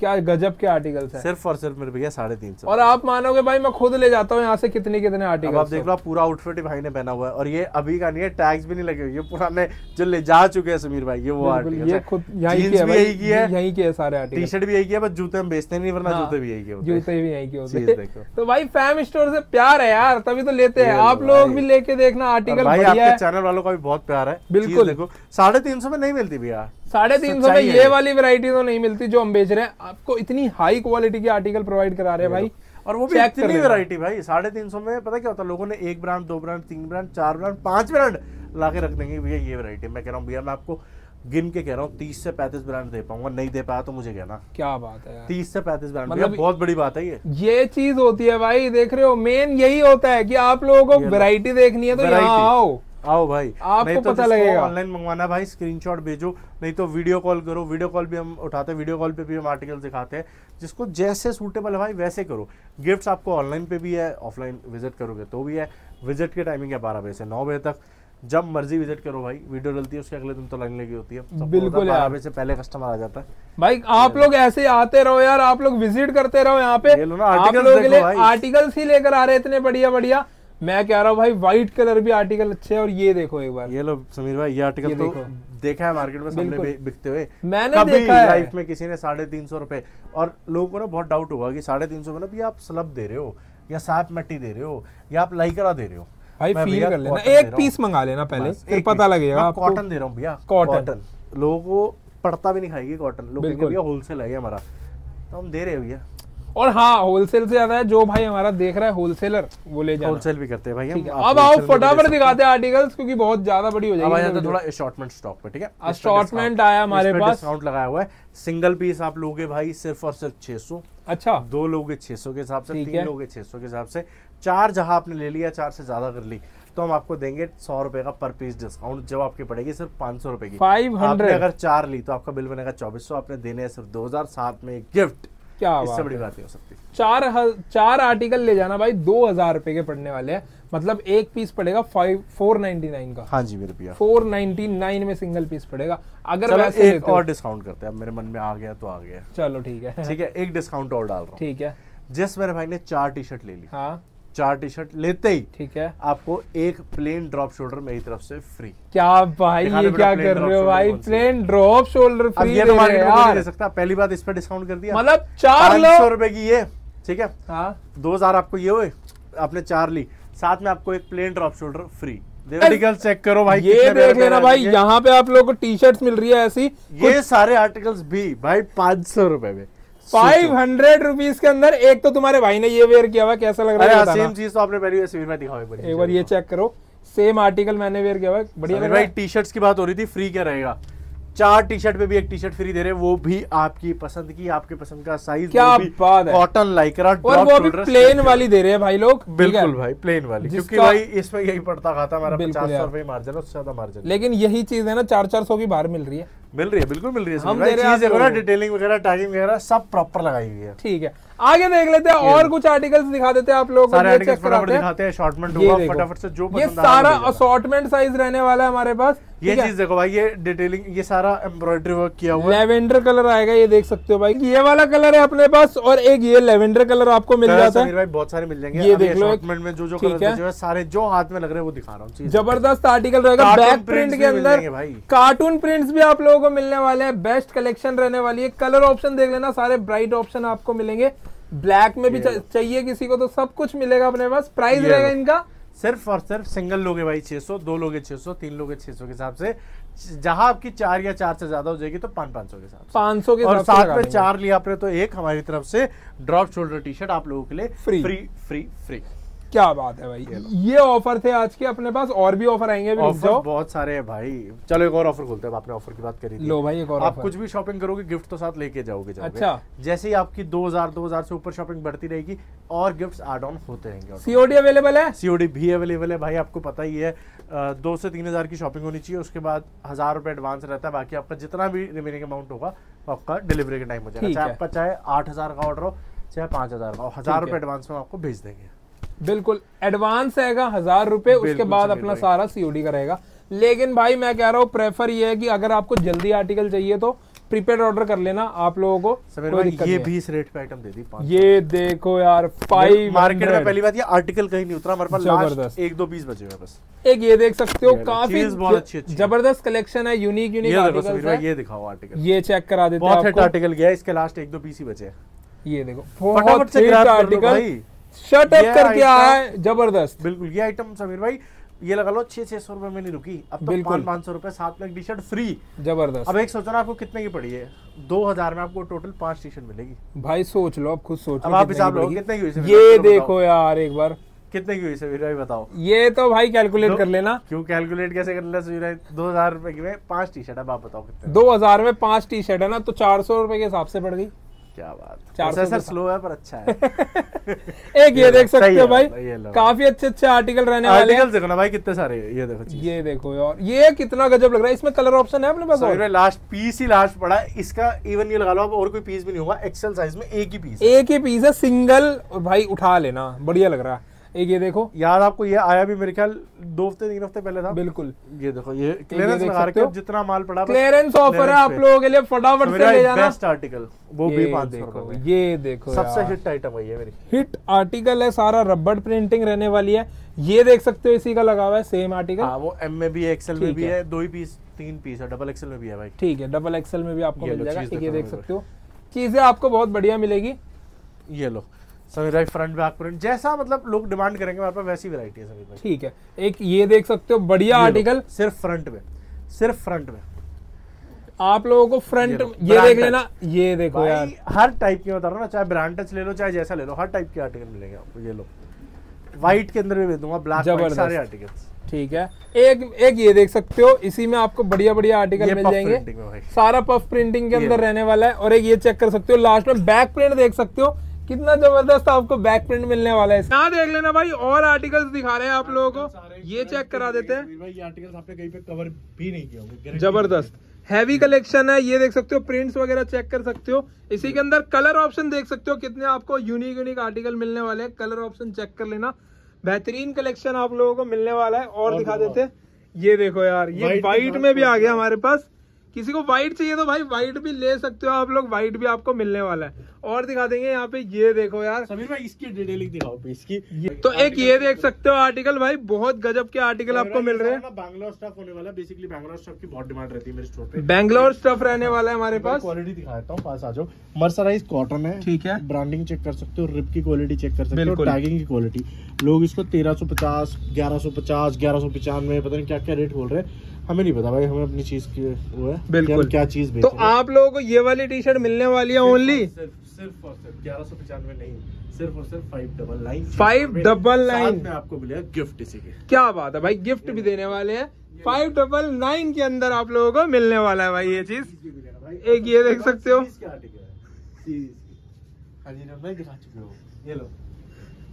क्या गजब के आर्टिकल्स है। सिर्फ़ और सिर्फ़ मेरे भैया साढ़े तीन सौ। और आप मानोगे भाई मैं खुद ले जाता हूँ यहाँ से कितने कितने अब आप देख लो पूरा आउटफिट भाई ने पहना हुआ है। और ये अभी का नहीं है टैग्स भी नहीं लगे हुए ये पुराने जो ले जा चुके हैं समीर भाई ये वो आर्टिकल ये खुद यहीं के है यही की है यहीं के है सारे टी शर्ट भी यही की है बस जूते हम बेचते नहीं वरना हाँ, जूते भी यही के होते जूते भी यहीं के होते हैं। तो भाई फैम स्टोर से प्यार है यार तभी तो लेते हैं। आप लोग भी लेके देखना आर्टिकल भाई आपके चैनल वालों का भी बहुत प्यार है। बिल्कुल। देखो साढ़े तीन सौ में नहीं मिलती भैया। साढ़े तीन सौ में ये। वाली वैरायटी तो नहीं मिलती जो हम बेच रहे हैं। आपको इतनी हाई क्वालिटी के आर्टिकल प्रोवाइड करा रहे हैं भाई। और वो भी इतनी वैरायटी भाई साढ़े तीन सौ में पता क्या होता है? लोगों ने एक ब्रांड दो ब्रांड तीन ब्रांड चार ब्रांड पाँच ब्रांड ला के रख देंगे भैया ये वैरायटी मैं कह रहा हूँ भैया मैं आपको गिन के कह रहा हूँ तीस से पैंतीस ब्रांड दे पाऊँगा। नहीं दे पाया तो मुझे कहना। क्या बात है यार। तीस से पैंतीस ब्रांड मतलब- बहुत बड़ी बात है ये। ये चीज़ होती है भाई देख रहे हो मेन यही होता है कि आप लोगों को। वैरायटी देखनी है तो यहाँ आओ। आओ भाई। आपको नहीं तो पता लगेगा। ऑनलाइन मंगवाना भाई स्क्रीनशॉट भेजो नहीं तो वीडियो कॉल करो वीडियो कॉल भी हम उठाते हैं वीडियो कॉल पे भी हम आर्टिकल दिखाते हैं। जिसको जैसे सूटेबल है भाई वैसे करो। गिफ्ट्स आपको ऑनलाइन पे भी है ऑफलाइन विज़िट करोगे तो भी है। विज़िट की टाइमिंग है बारह बजे से नौ बजे तक। जब मर्ज़ी विज़िट करो भाई वीडियो डलती है उसके अगले दिन तो लाइन लगी होती है। बिल्कुल यार। से पहले कस्टमर आ जाता है। भाई आप लोग ऐसे आते रहो यार आप लोग विज़िट करते रहो यहाँ पे। आप लोगों। आर्टिकल्स ही लेकर आ रहे इतने बढ़िया बढ़िया मैं कह रहा हूँ भाई व्हाइट कलर भी आर्टिकल अच्छे हैं और ये देखो एक बार। ये लो समीर भाई ये आर्टिकल ये तो देखो। देखा है मार्केट में सामने बिकते हुए। मैंने कभी देखा है। लाइफ में किसी ने साढ़े तीन सौ रुपए और लोगों को ना बहुत डाउट होगा कि साढ़े तीन सौ में ना भी आप स्लब दे रहे हो या साफ़ मट्टी दे रहे हो या आप लाइकरा दे रहे हो। भाई फील कर लेना। एक पीस मंगा लेना पहले फिर पता लगेगा कॉटन दे रहा हूँ भैया कॉटन लोगों को पड़ता भी नहीं खाएगी कॉटन लोग भैया होलसेल है हमारा। तो हम दे रहे हैं भैया। और हाँ होलसेल से ज़्यादा है जो भाई हमारा देख रहा है होलसेलर वो ले जाना। होलसेल भी करते हैं भाई हम। है अब आओ फटाफट दिखाते हैं आर्टिकल्स क्योंकि बहुत ज़्यादा बड़ी हो हैं। जाएगी है थोड़ा असॉर्टमेंट स्टॉक पे ठीक है? Assortment discount- आया हमारे पास। डिस्काउंट लगाया हुआ है। सिंगल पीस आप लोगे भाई सिर्फ़ और सिर्फ़ 600 अच्छा। दो लोगे 600 के हिसाब से तीन है। लोगे 600 के हिसाब से। चार जहाँ आपने ले लिया चार से ज़्यादा कर ली तो हम आपको देंगे सौ रुपए का पर पीस डिस्काउंट जब आपकी पड़ेगी सिर्फ़ पाँच सौ रुपए की। Five hundred. अगर चार ली तो आपका बिल बनेगा चौबीस सौ आपने देने हैं सिर्फ़ दो हज़ार सात में गिफ्ट क्या इससे बड़ी बात नहीं हो सकती। चार चार आर्टिकल ले जाना भाई दो हज़ार रुपए के पड़ने वाले हैं। मतलब एक पीस पड़ेगा फाइव फोर नाइनटी नाइन का। हाँ जी मेरे भैया फोर नाइनटी नाइन में सिंगल पीस पड़ेगा। अगर वैसे एक और डिस्काउंट करते हैं। मेरे मन में आ गया तो आ गया। चलो ठीक है। ठीक है एक डिस्काउंट और डाल रहा हूँ। ठीक है। जिस मेरे भाई ने चार टी शर्ट ले ली हाँ। चार टी शर्ट लेते ही ठीक है। आपको एक प्लेन ड्रॉप शोल्डर मेरी तरफ़ से फ्री क्या भाई ये क्या कर रहे हो भाई? प्लेन ड्रॉप शोल्डर फ्री ये तो मार्केट में दे सकता। पहली बात इस पे डिस्काउंट कर दिया। मतलब चार सौ रुपए की ये ठीक है? हाँ। दो हज़ार आपको ये हुए आपने चार ली। साथ में आपको एक plain drop shoulder free article check करो भाई ये देख लेना भाई यहाँ पे आप लोगों को टी शर्ट मिल रही है ऐसी। ये सारे आर्टिकल्स भी भाई पाँच सौ रुपए में। फाइव हंड्रेड रुपीज़ के अंदर एक तो तुम्हारे भाई ने ये वेयर किया हुआ कैसा लग रहा है सेम चीज़ तो आपने पहली सिविल में दिखाओ एक बार एक बार ये चेक करो। सेम आर्टिकल मैंने वेयर किया हुआ बढ़िया लग रहा भाई है। टी शर्ट्स की बात हो रही थी फ्री क्या रहेगा? चार टी शर्ट पे भी एक टी शर्ट फ्री दे रहे हैं वो भी आपकी पसंद की आपके पसंद का साइज़ क्या बात है। कॉटन लाइकरा और वो भी प्लेन वाली दे रहे हैं भाई लोग बिल्कुल भाई प्लेन वाली क्योंकि भाई इसमें यही पड़ता खाता हमारा पचास सौ रुपए मार्जिन उससे ज़्यादा मार्जिन लेकिन यही चीज़ है ना चार चार सौ की बाहर मिल रही है। मिल रही है बिल्कुल मिल रही है हम चीज़ को। डिटेलिंग वगैरह टैगिंग वगैरह सब प्रॉपर लगाई हुई है। ठीक है आगे देख लेते हैं और कुछ आर्टिकल्स दिखा देते हैं आप लोग सारे आर्टिकल्स फटाफट दिखाते हैं शॉर्टमेंट होगा फटाफट से जो ये सारा असॉर्टमेंट साइज़ रहने वाला है हमारे पास ये चीज़ देखो भाई ये डिटेलिंग ये सारा एम्ब्रॉयडरी वर्क किया हुआ है। लेवेंडर कलर आएगा ये देख सकते हो भाई ये वाला कलर है अपने पास और एक ये लेवेंडर कलर आपको मिल जाता है। भाई बहुत सारे मिल जाएँगे। ये देख लो में जो जो कलर है। सारे जो हाथ में लग रहे हैं वो दिखा रहा हूँ ज़बरदस्त आर्टिकल रहेगा बैक प्रिंट के अंदर कार्टून प्रिंट्स भी आप लोगों को मिलने वाले हैं। बेस्ट कलेक्शन रहने वाली है। कलर ऑप्शन देख लेना सारे ब्राइट ऑप्शन आपको मिलेंगे। ब्लैक में भी चाहिए किसी को तो सब कुछ मिलेगा अपने पास। प्राइस रहेगा इनका। सिर्फ़ और सिर्फ़ सिंगल लोगे भाई 600 दो लोगे 600 तीन लोगे 600 के हिसाब से। जहाँ आपकी चार या चार से ज़्यादा हो जाएगी तो पाँच पाँच सौ के हिसाब से। 500 के और साथ में चार लिया आपने तो एक हमारी तरफ़ से ड्रॉप शोल्डर टी शर्ट आप लोगों के लिए Free। फ्री फ्री फ्री क्या बात है भाई? ये ऑफ़र थे आज के अपने पास और भी ऑफ़र आएँगे ऑफ़र बहुत सारे हैं भाई। चलो एक और ऑफ़र खोलते हैं आपने ऑफ़र की बात करी थी। लो भाई एक और आप कुछ भी शॉपिंग करोगे गिफ्ट तो साथ लेके जाओगे जाओगे। अच्छा। जैसे ही आपकी 2000 2000 से ऊपर शॉपिंग बढ़ती रहेगी और गिफ्ट एड ऑन होते रहेंगे सीओडी अवेलेबल है? सीओडी भी अवेलेबल है भाई आपको पता ही है। दो से तीन हज़ार की शॉपिंग होनी चाहिए उसके बाद हज़ार रुपए एडवांस रहता है बाकी आपका जितना भी रिमेनिंग अमाउंट होगा वो आपका डिलीवरी के टाइम हो जाएगा। चाहे आपका चाहे आठ हज़ार का ऑर्डर हो चाहे पाँच हज़ार का हज़ार रुपए एडवांस में आपको भेज देंगे। बिल्कुल एडवांस आएगा हज़ार रुपए उसके बाद अपना। सारा सीओडी का रहेगा लेकिन भाई मैं कह रहा हूँ प्रेफर ये है कि अगर आपको जल्दी आर्टिकल चाहिए तो प्रीपेड ऑर्डर कर लेना आप लोगों को ये इस रेट पे आइटम दे दी ये देखो यार फाइव मार्केट में पहली बात ये आर्टिकल कहीं नहीं उतरा हमारे पास ज़बरदस्त। एक दो बीस बचे हुए बस। एक ये देख सकते हो काफ़ी बहुत ज़बरदस्त कलेक्शन है यूनिक यूनिक ये दिखाओ आर्टिकल ये चेक करा देते हैं आर्टिकल गया इसके लास्ट एक दो पीस ही बचे ये देखो फटाफट बहुत आर्टिकल शर्ट अप करके आया है ज़बरदस्त। बिल्कुल ये आइटम समीर भाई ये लगा लो छह छह सौ रुपए में नहीं रुकी। अब तो। पाँच पाँच सौ रुपए साथ में टी शर्ट फ्री ज़बरदस्त। अब एक सोचो ना आपको कितने की पड़ी है? दो हज़ार में आपको टोटल पाँच टी शर्ट मिलेगी। भाई सोच लो अब खुद सोच अब आप कितने हिसाब की लो। कितने की हुई ये देखो यार एक बार। कितने की हुई समीर भाई बताओ। ये तो भाई कैलकुलेट कर लेना। क्यों कैलकुलेट कैसे कर लिया समीर भाई? दो हज़ार रुपए की पाँच टी शर्ट अब आप बताओ कितने। दो हज़ार में पाँच टी शर्ट है ना तो चार सौ रुपए के हिसाब से पड़ गई। क्या बात प्रोसेसर स्लो है पर अच्छा है। [LAUGHS] एक ये ये देख सकते हो भाई। काफ़ी अच्छे अच्छे आर्टिकल रहने वाले हैं। देखो ना भाई कितने सारे ये देखो ये देखो यार ये कितना गजब लग रहा है। इसमें कलर ऑप्शन है अपने पास और? लास्ट पीस ही लास्ट पड़ा है इसका इवन ये लगा लो अब और कोई पीस भी नहीं होगा। एक्सेल साइज़ में एक ही पीस एक ही पीस है सिंगल भाई उठा लेना बढ़िया लग रहा है। एक ये देखो। यार आपको ये आया भी मेरे ख्याल दो हफ़्ते तीन हफ़्ते पहले था। बिल्कुल। ये देखो ये क्लियरेंस लगा रखे हो? जितना माल पड़ा क्लियरेंस ऑफ़र है आप लोगों के लिए फटाफट से ले जाना। बेस्ट आर्टिकल वो भी पाँच देखो ये देखो सबसे हिट आइटम है ये मेरी। हिट आर्टिकल है सारा रबड़ प्रिंटिंग रहने वाली है। ये देख सकते हो इसी का लगा हुआ है सेम आर्टिकल हाँ वो एम में भी है एक्सेल में भी है। दो ही पीस तीन पीस है डबल एक्सेल में भी है भाई। ठीक है डबल एक्सएल में भी आपको मिल जाएगा। ये देख सकते हो। चीज़ें आपको बहुत बढ़िया मिलेगी। ये लो। समीर भाई फ्रंट बैक प्रिंट जैसा मतलब लोग डिमांड करेंगे हमारे पास वैसी वैरायटी है समीर भाई ठीक है एक ये देख सकते हो बढ़िया आर्टिकल सिर्फ़ फ्रंट में सिर्फ़ फ्रंट में। आप लोगों को फ्रंट ये ये देख लेना ये देखो यार। हर टाइप के बता रहा हूँ ना चाहे ब्रांड टच ले लो चाहे जैसा ले लो हर टाइप के आर्टिकल मिलेंगे आपको ये लो। व्हाइट के अंदर भी दे दूँगा ब्लैक सारे आर्टिकल्स ठीक है एक एक ये देख सकते हो इसी में आपको बढ़िया बढ़िया आर्टिकल मिल जाएँगे। सारा पफ प्रिंटिंग के अंदर रहने वाला है और एक ये चेक कर सकते हो लास्ट में बैक प्रिंट देख सकते हो कितना ज़बरदस्त आपको बैक प्रिंट मिलने वाला है। यहाँ देख लेना भाई और आर्टिकल्स दिखा रहे हैं आप लोगों को। ये चेक करा देते हैं। भाई ये आर्टिकल्स आपने कहीं पे कवर भी नहीं किए ज़बरदस्त। हैवी कलेक्शन है ये देख सकते हो प्रिंट्स वगैरह चेक कर सकते हो। इसी के अंदर कलर ऑप्शन देख सकते हो कितने आपको यूनिक यूनिक आर्टिकल मिलने वाले हैं। कलर ऑप्शन चेक कर लेना। बेहतरीन कलेक्शन आप लोगों को मिलने वाला है और और दिखा देते हैं। ये देखो यार ये व्हाइट में भी आ गया हमारे पास। किसी को व्हाइट चाहिए तो भाई व्हाइट भी ले सकते हो आप लोग व्हाइट भी आपको मिलने वाला है। और दिखा देंगे यहाँ पे ये देखो यार। समीर भाई इसकी डिटेलिंग दिखाओ इसकी। तो एक ये देख सकते हो आर्टिकल भाई बहुत गजब के आर्टिकल आपको मिल रहे हैं। बैंगलोर स्टफ़ होने वाला बेसिकली बैंगलोर स्टफ़ की बहुत डिमांड रहती है मेरे स्टोर पे। बैंगलोर स्टफ़ रहने वाला है हमारे पास। क्वालिटी दिखा देता हूँ पास आ जाओ। मर्सराइज कॉटन है ठीक है। ब्रांडिंग चेक कर सकते हो रिप की क्वालिटी चेक कर सकते हो टैगिंग की क्वालिटी लोग इसको तेरह सौ पचास ग्यारह सौ पचास ग्यारह सौ पचानवे पता नहीं क्या क्या रेट बोल रहे हैं। हमें नहीं पता भाई हमें अपनी चीज़ की वो है बिल्कुल। क्या चीज़ तो आप लोगों को ये वाली टी शर्ट मिलने वाली है ओनली सिर्फ़ सिर्फ़ और सिर्फ़ ग्यारह सौ पचानवे नहीं सिर्फ़ और सिर्फ़ five double nine five double. में आपको मिलेगा गिफ्ट इसी के। क्या बात है भाई गिफ्ट भी देने वाले हैं। फाइव डबल नाइन के अंदर आप लोगों को मिलने वाला है भाई ये चीज़। एक ये देख सकते हो। सीरीज़ के आर्टिकल सीरीज़ की। जी मैं दिखा चुके हो। ये लो।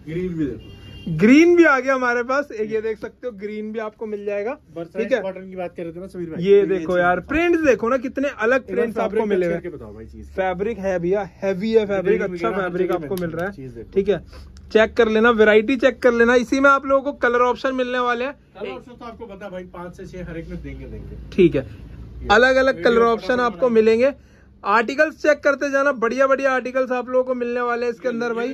ग्रीन भी देखो। ग्रीन भी आ गया हमारे पास। एक ये देख सकते हो ग्रीन भी आपको मिल जाएगा। ठीक है? कॉटन की बात कर रहे थे ना समीर भाई। ये देखो यार प्रिंट देखो ना कितने अलग प्रिंट्स आपको मिले हुए। चीज़। फैब्रिक है भैया हैवी है फैब्रिक अच्छा फैब्रिक आपको मिल रहा है। ठीक है? चेक कर लेना वैरायटी चेक कर लेना। इसी में आप लोगों को कलर ऑप्शन मिलने वाले हैं। कलर ऑप्शन तो आपको पता भाई पाँच से छह हर एक में देंगे देंगे। ठीक है। अलग अलग कलर ऑप्शन आपको मिलेंगे। आर्टिकल्स चेक करते जाना बढ़िया बढ़िया आर्टिकल्स आप लोगों को मिलने वाले हैं इसके अंदर भाई।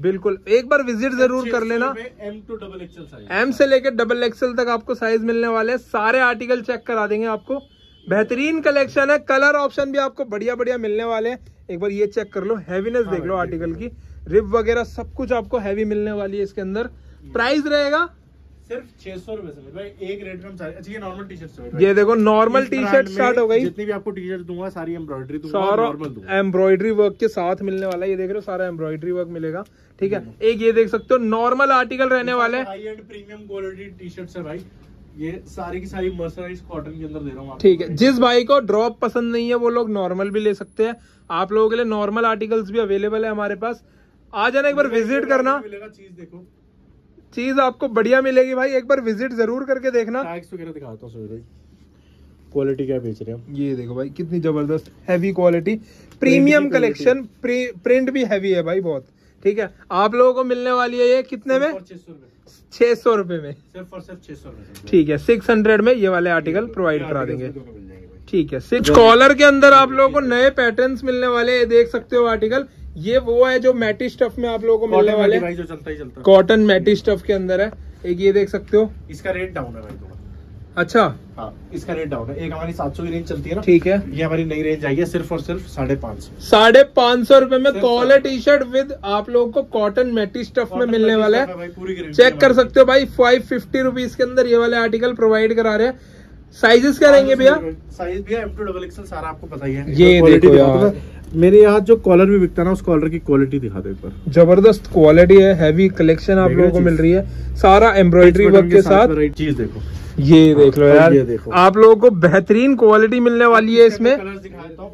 बिल्कुल एक बार विज़िट ज़रूर कर लेना। M to double XL size M से लेकर डबल एक्सएल तक आपको साइज़ मिलने वाले हैं। सारे आर्टिकल चेक करा देंगे आपको। बेहतरीन कलेक्शन है। कलर ऑप्शन भी आपको बढ़िया बढ़िया मिलने वाले हैं। एक बार ये चेक कर लो। हैवीनेस हाँ देख लो आर्टिकल की। रिप वगैरह सब कुछ आपको हैवी मिलने वाली है इसके अंदर। प्राइस रहेगा सिर्फ़ छह सौ रुपए से भाई एक रेट में अच्छा ये नॉर्मल टी शर्ट ये देखो नॉर्मल टी शर्ट स्टार्ट हो गई। जितनी भी आपको टी शर्ट दूँगा सारी एम्ब्रॉयडरी दूँगा। नॉर्मल एम्ब्रॉयडरी वर्क के साथ मिलने वाला है। ये देख रहे हो सारा एम्ब्रॉयडरी वर्क मिलेगा ठीक है? एक ये देख सकते हो नॉर्मल आर्टिकल रहने वाले। हैं high end premium quality T shirts है भाई। ये सारी की सारी मर्सराइज कॉटन के अंदर दे रहा हूँ ठीक है जिस भाई को ड्रॉप पसंद नहीं है वो लोग नॉर्मल भी ले सकते हैं। आप लोगों के लिए नॉर्मल आर्टिकल्स भी अवेलेबल है हमारे पास। आ जाना एक बार विज़िट करना। मिलेगा चीज़ देखो। चीज़ आपको बढ़िया मिलेगी भाई एक बार विज़िट ज़रूर करके देखना। दिखाता हूँ क्वालिटी क्या बेच रहे हैं? ये देखो भाई कितनी ज़बरदस्त heavy quality premium collection print भी हैवी है भाई बहुत ठीक है? आप लोगों को मिलने वाली है ये कितने में? छह सौ रुपए। में। सिर्फ़ और सिर्फ़ छह सौ रुपए ठीक है सिक्स हंड्रेड में ये वाले आर्टिकल प्रोवाइड करा देंगे। ठीक है सिक्स कॉलर के अंदर आप लोगों को नए पैटर्न्स मिलने वाले हैं देख सकते हो आर्टिकल ये वो है जो मैटी स्टफ़ में आप लोगों को मिलने वाले भाई जो चलता ही चलता कॉटन मैटी स्टफ़ के अंदर है। एक ये देख सकते हो। इसका रेट डाउन है भाई थोड़ा। अच्छा। हाँ इसका रेट डाउन है। एक हमारी सात सौ की रेंज चलती है ना। ठीक है। ये हमारी नई रेंज आई है सिर्फ़ और सिर्फ़ साढ़े पाँच सौ। साढ़े पाँच सौ रुपए में कॉलर टी शर्ट विद आप लोगों को कॉटन मेटी स्टफ़ में मिलने वाला है। भाई पूरी गारंटी चेक कर सकते हो भाई फाइव फिफ्टी रुपीज़ के अंदर ये वाले आर्टिकल प्रोवाइड करा रहे हैं। साइजेस क्या रहेंगे भैया? साइज़ भी है एम टू डबल एक्सएल सारा आपको पता ही है। ये देखो यार। मेरे यहाँ जो कॉलर भी बिकता ना उस कॉलर की क्वालिटी दिखा दो एक बार। ज़बरदस्त क्वालिटी है हैवी कलेक्शन आप लोगों को मिल रही है। सारा एम्ब्रॉयडरी वर्क के साथ। चीज़ देखो। ये देख लो यार। ये देखो। आप लोगों को बेहतरीन क्वालिटी मिलने वाली है इसमें। कलर दिखाता हूँ।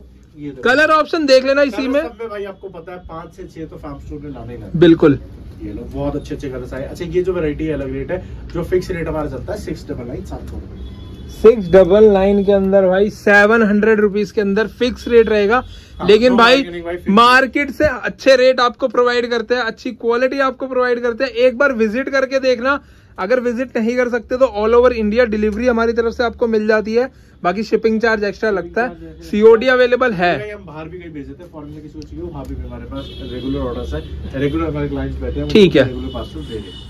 कलर ऑप्शन देख लेना इसी में। भाई आपको पता है पाँच से छह तो फार्म स्टोर में लाने ही लाने बिल्कुल। ये लो बहुत अच्छे अच्छे कलर्स आए। अच्छा ये जो वैरायटी है अलग रेट है जो फिक्स रेट हमारा चलता है सिक्स डबल नाइन सात सौ रुपए। सिक्स डबल नाइन के अंदर भाई सेवन हंड्रेड रुपीज़ के अंदर फिक्स रेट रहेगा। हाँ, लेकिन तो भाई भाई, मार्केट से अच्छे रेट आपको प्रोवाइड करते हैं अच्छी क्वालिटी आपको प्रोवाइड करते हैं। एक बार विज़िट करके देखना अगर विज़िट नहीं कर सकते तो ऑल ओवर इंडिया डिलीवरी हमारी तरफ़ से आपको मिल जाती है। बाकी शिपिंग चार्ज एक्स्ट्रा लगता है। सीओडी अवेलेबल है। बाहर भी कहीं भेज देते हैं। फॉरेन में किसी को चाहिए वहाँ भी हमारे पास रेगुलर ऑर्डर्स है। रेगुलर हमारे क्लाइंट्स बैठे हैं ठीक है।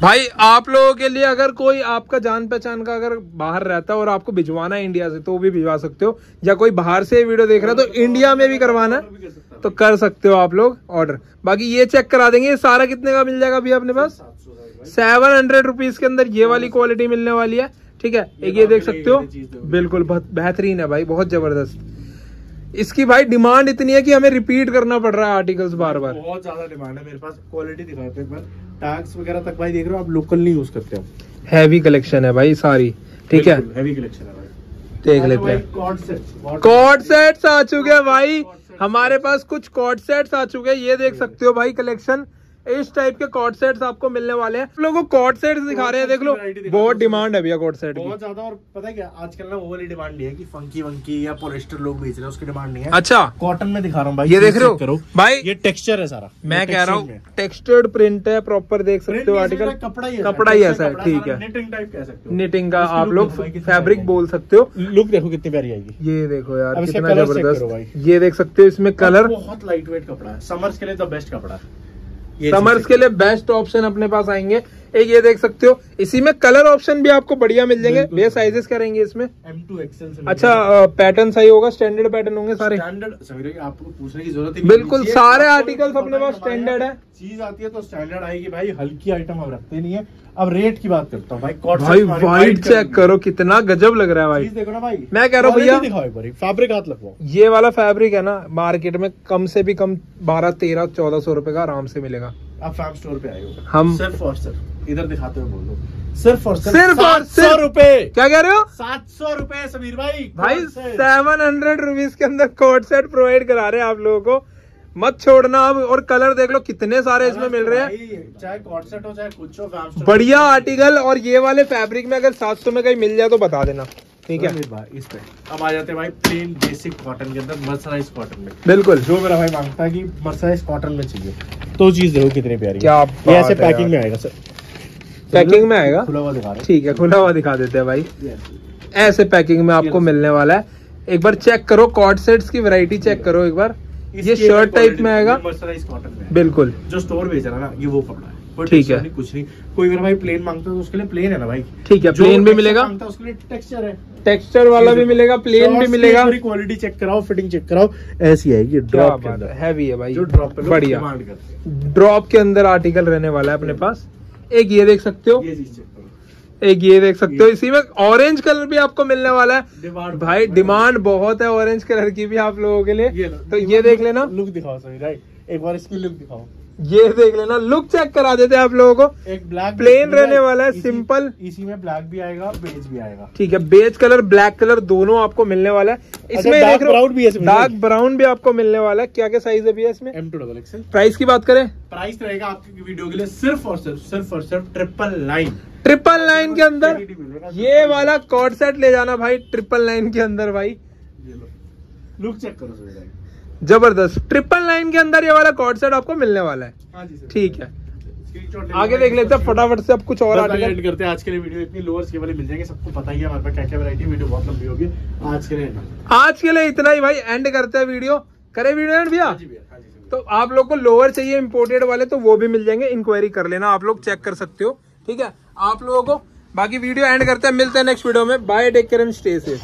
भाई आप लोगों के लिए अगर कोई आपका जान पहचान का अगर बाहर रहता है और आपको भिजवाना है इंडिया से तो वो भी भिजवा सकते हो। या कोई बाहर से वीडियो देख रहा है तो इंडिया में भी करवाना। है भी कर सकता तो कर सकते हो आप लोग ऑर्डर बाकी ये चेक करा देंगे सारा कितने का मिल जाएगा अभी अपने पास? सेवन हंड्रेड रुपीज़ के अंदर ये वाली क्वालिटी मिलने वाली है। ठीक है एक ये देख सकते हो। देखो। बिल्कुल बेहतरीन है भाई बहुत ज़बरदस्त। इसकी भाई डिमांड इतनी है कि हमें रिपीट करना पड़ रहा है आर्टिकल्स बार बार बहुत ज़्यादा डिमांड है मेरे पास क्वालिटी दिखाते हैं टैग्स वगैरह तक भाई देख रहे हो आप लोकल नहीं यूज़ करते हैवी कलेक्शन है भाई सारी। ठीक है? हैवी कलेक्शन है देख लेते हैं। कॉर्ड कॉर्ड सेट्स आ चुके हैं भाई। हमारे पास कुछ कॉर्ड सेट्स आ चुके हैं ये देख सकते हो भाई कलेक्शन इस टाइप के कॉर्ड सेट्स आपको मिलने वाले हैं। लोगों को कॉर्ड सेट्स दिखा रहे हैं देख लो बहुत डिमांड है भैया कॉर्ड सेट बहुत ज़्यादा और पता है क्या आजकल ना वो वाली डिमांड नहीं है कि फंकी वंकी या पोलिस्टर लोग बेच रहे हैं उसकी डिमांड नहीं है। अच्छा। कॉटन में दिखा रहा हूँ भाई ये देख रहे हो? करो। भाई ये टेक्सचर है सारा। मैं कह रहा हूँ। टेक्सचर्ड प्रिंट है प्रॉपर देख सकते हो आर्टिकल कपड़ा ही कपड़ा ही ऐसा है ठीक है। कह सकते हो। निटिंग का आप लोग फैब्रिक बोल सकते हो। लुक देखो कितनी प्यारी आएगी। ये देखो यार कितना। ज़बरदस्त। ये देख सकते हो इसमें कलर बहुत लाइट वेट कपड़ा है। समर्स के लिए द बेस्ट कपड़ा है। समर्स के लिए बेस्ट ऑप्शन अपने पास आएँगे। एक ये देख सकते हो इसी में कलर ऑप्शन भी आपको बढ़िया मिल जाएँगे। भैया साइजेस क्या रहेंगे इसमें। M2 XL एक्सएल अच्छा पैटर्न सही होगा स्टैंडर्ड पैटर्न होंगे सारे। स्टैंडर्ड आपको पूछने की ज़रूरत है बिल्कुल, सारे आर्टिकल्स अपने पास यहाँ है। चीज़ आती है तो स्टैंडर्ड आएगी। भाई हल्की आइटम हम रखते नहीं है। अब रेट की बात करता हूँ भाई भाई वाइट चेक करो कितना गजब लग रहा है भाई। देखो ना भाई मैं कह रहा हूँ भैया- फैब्रिक हाथ लगवाओ। ये वाला फैब्रिक है ना मार्केट में कम से भी कम बारह तेरह चौदह सौ रुपये का आराम से मिलेगा। आप फैम स्टोर पे आए हो। हम- सिर्फ़ और सिर्फ़ इधर दिखाते हुए बोल दो। सिर्फ़ और सिर्फ़ सिर्फ़ और सौ रुपए। क्या कह रहे हो? सात सौ रुपए समीर भाई भाई सेवन हंड्रेड रुपीज़ के अंदर कोट सेट प्रोवाइड करा रहे हैं आप लोगों को। मत छोड़ना अब और कलर देख लो कितने सारे इसमें मिल रहे हैं। चाहे कॉट हो चाहे कुछ हो बढ़िया आर्टिकल और ये वाले फैब्रिक में अगर 700 में कहीं मिल जाए तो बता देना ठीक है? इस पे। अब आ जाते हैं भाई प्लेन बेसिक कॉटन के अंदर मर्सराइज कॉटन में। बिल्कुल। जो मेरा भाई माँगता है कि मर्सराइज कॉटन में चाहिए। तो चीज़ देखो कितनी प्यारी है। क्या ये ऐसे पैकिंग में आएगा सर। पैकिंग में आएगा? खुला हुआ दिखा रहे ठीक है खुला हुआ दिखा देते हैं भाई। ऐसे पैकिंग में आपको मिलने वाला है। एक बार चेक करो कॉर्ड सेट्स की वैरायटी चेक करो एक बार। ये शर्ट टाइप में आएगा। मर्सराइज कॉटन में बिल्कुल। जो स्टोर बेच रहा है ना ये वो कपड़ा है। ठीक है। कुछ नहीं। कोई मेरा भाई प्लेन माँगता है तो उसके लिए प्लेन है ना भाई। ठीक है प्लेन भी मिलेगा। उसके लिए टेक्सचर है। टेक्सचर वाला भी मिलेगा प्लेन भी मिलेगा। पूरी क्वालिटी चेक कराओ फिटिंग चेक कराओ ऐसी आएगी ड्रॉप के अंदर। हैवी है भाई। जो ड्रॉप पे बढ़िया। ड्रॉप के अंदर आर्टिकल रहने वाला है अपने पास। एक ये देख सकते हो। एक ये देख सकते हो इसी में ऑरेंज कलर भी आपको मिलने वाला है। भाई डिमांड बहुत है ऑरेंज कलर की भी आप लोगों के लिए। ये तो ये देख लेना। लुक दिखाओ सही राइट एक बार इसकी लुक दिखाओ। ये देख लेना लुक चेक करा देते हैं आप लोगों को। एक ब्लैक Plain रहने वाला है, इसी, सिंपल इसी में ब्लैक भी आएगा बेज भी आएगा। ठीक है बेज कलर ब्लैक कलर दोनों आपको मिलने वाला है। इसमें dark देख रहे brown भी है इसमें, डार्क ब्राउन भी आपको मिलने वाला है। क्या क्या साइज़ है इसमें? M to double XL price की बात करें। प्राइस रहेगा आपकी वीडियो के लिए सिर्फ़ और सिर्फ़ सिर्फ़ और सिर्फ़ ट्रिपल नाइन ट्रिपल नाइन के अंदर? ये वाला कॉर्ड सेट ले जाना भाई ट्रिपल नाइन के अंदर भाई। लुक चेक करो ज़बरदस्त। ट्रिपल नाइन के अंदर ये वाला कॉर्ड सेट आपको मिलने वाला है। हाँ जी सर। ठीक है। आगे देख लेते हैं फटाफट से अब कुछ और आर्टिकल end करते हैं। आज के लिए वीडियो इतनी लोअर्स के वाले मिल जाएँगे। सबको पता ही है हमारे पास क्या क्या वैरायटी वीडियो बहुत लंबी होगी। आज के लिए आज के लिए इतना ही भाई। एंड करते हैं वीडियो करे वीडियो एंड भैया? हाँ जी भैया हाँ तो आप लोग को लोअर चाहिए इम्पोर्टेड वाले तो वो भी मिल जाएँगे। इंक्वायरी कर लेना। आप लोग चेक कर सकते हो। ठीक है? आप लोगों को। बाकी वीडियो एंड करते हैं। मिलते हैं नेक्स्ट वीडियो में। Bye take care and stay safe